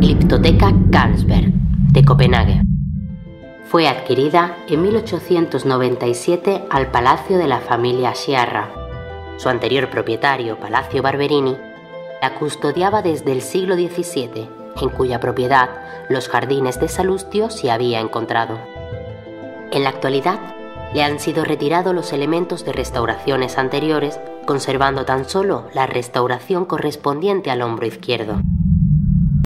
Cliptoteca Carlsberg, de Copenhague. Fue adquirida en 1897 al Palacio de la familia Sciarra. Su anterior propietario, Palacio Barberini, la custodiaba desde el siglo XVII, en cuya propiedad los jardines de Salustio se había encontrado. En la actualidad, le han sido retirados los elementos de restauraciones anteriores, conservando tan solo la restauración correspondiente al hombro izquierdo.